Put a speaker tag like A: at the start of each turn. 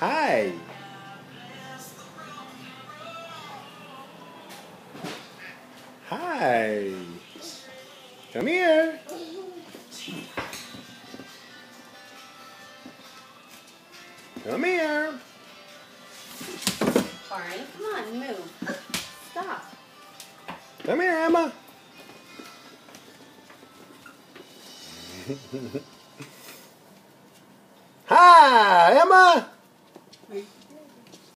A: Hi. Hi. Come here. Come here.
B: Barney, come on, move. Stop.
A: Come here, Emma. Hi, Emma.